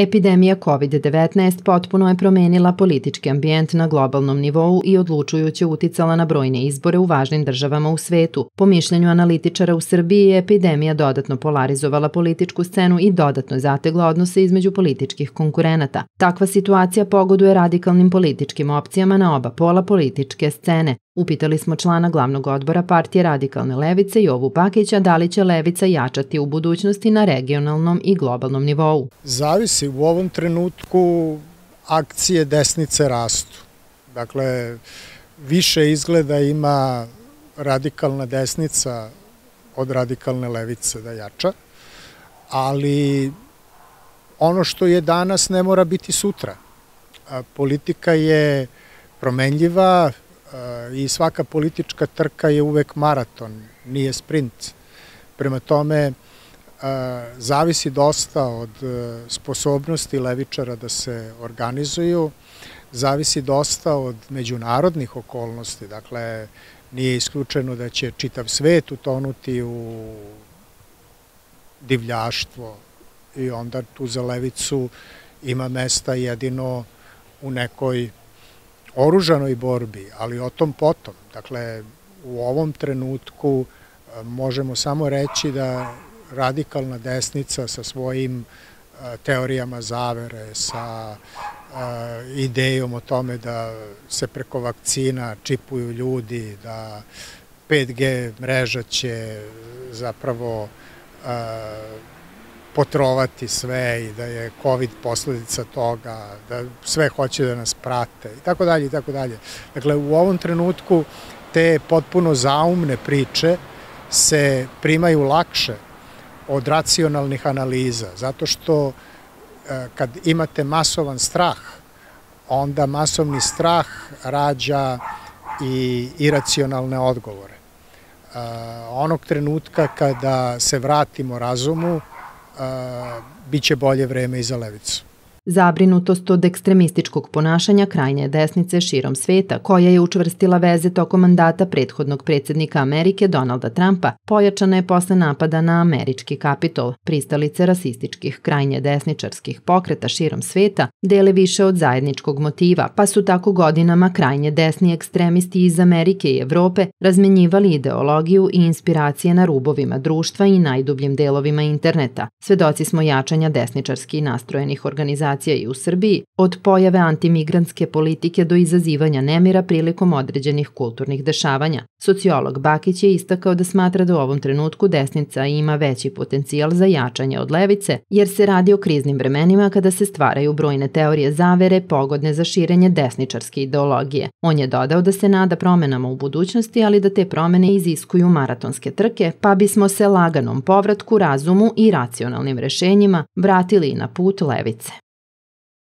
Epidemija COVID-19 potpuno je promenila politički ambijent na globalnom nivou i odlučujuće uticala na brojne izbore u važnim državama u svetu. Po mišljenju analitičara u Srbiji epidemija dodatno polarizovala političku scenu i dodatno zategla odnose između političkih konkurenata. Takva situacija pogoduje radikalnim političkim opcijama na oba pola političke scene, Upitali smo člana glavnog odbora partije Radikalne levice Jovu Pakića da li će levica jačati u budućnosti na regionalnom i globalnom nivou. Zavisi, u ovom trenutku akcije desnice rastu. Dakle, više izgleda ima radikalna desnica od radikalne levice da jača, ali ono što je danas ne mora biti sutra. Politika je promenljiva, i svaka politička trka je uvek maraton, nije sprint. Prema tome, zavisi dosta od e, sposobnosti levičara da se organizuju, zavisi dosta od međunarodnih okolnosti, dakle, nije isključeno da će čitav svet utonuti u divljaštvo i onda tu za levicu ima mesta jedino u nekoj oružanoj borbi, ali o tom potom. Dakle, u ovom trenutku e, možemo samo reći da radikalna desnica sa svojim e, teorijama zavere, sa e, idejom o tome da se preko vakcina čipuju ljudi, da 5G mreža će zapravo potrovati sve i da je COVID posledica toga, da sve hoće da nas prate i tako dalje i tako dalje. Dakle, u ovom trenutku te potpuno zaumne priče se primaju lakše od racionalnih analiza, zato što e, kad imate masovan strah, onda masovni strah rađa i iracionalne odgovore. E, onog trenutka kada se vratimo razumu, bit će bolje vreme i za levicu. Zabrinutost od ekstremističkog ponašanja krajnje desnice širom sveta, koja je učvrstila veze tokom mandata prethodnog predsednika Amerike Donalda Trumpa, pojačana je posle napada na američki kapitol. Pristalice rasističkih krajnje desničarskih pokreta širom sveta dele više od zajedničkog motiva, pa su tako godinama krajnje desni ekstremisti iz Amerike i Evrope razmenjivali ideologiju i inspiracije na rubovima društva i najdubljim delovima interneta. Svedoci smo jačanja desničarski nastrojenih organizacija migracija i u Srbiji, od pojave antimigrantske politike do izazivanja nemira prilikom određenih kulturnih dešavanja. Sociolog Bakić je istakao da smatra da u ovom trenutku desnica ima veći potencijal za jačanje od levice, jer se radi o kriznim vremenima kada se stvaraju brojne teorije zavere pogodne za širenje desničarske ideologije. On je dodao da se nada promenama u budućnosti, ali da te promene iziskuju maratonske trke, pa bismo se laganom povratku, razumu i racionalnim rešenjima vratili na put levice.